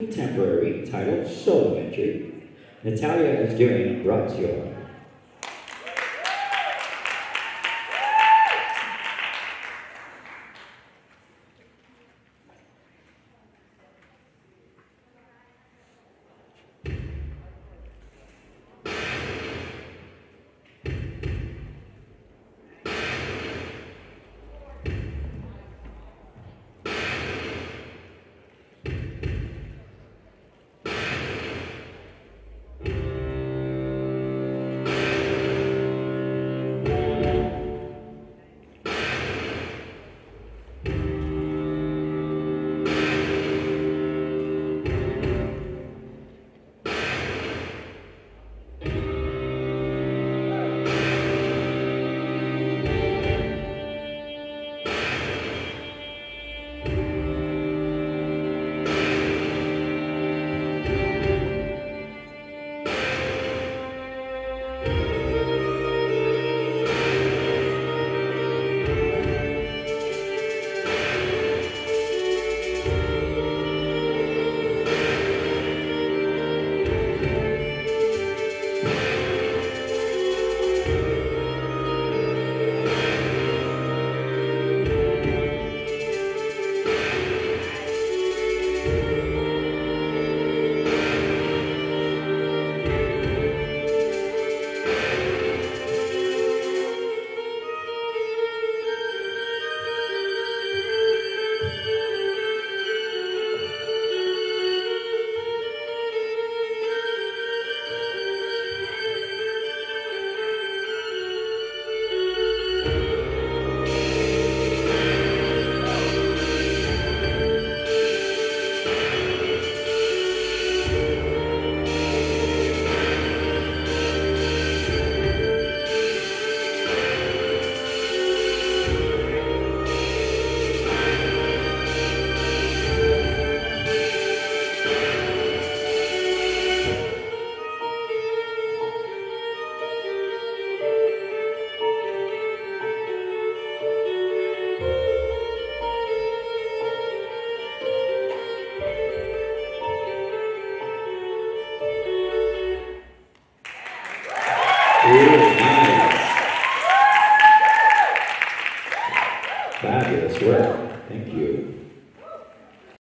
contemporary titled Soul Entry. Natalia is doing Fabulous work. Thank you.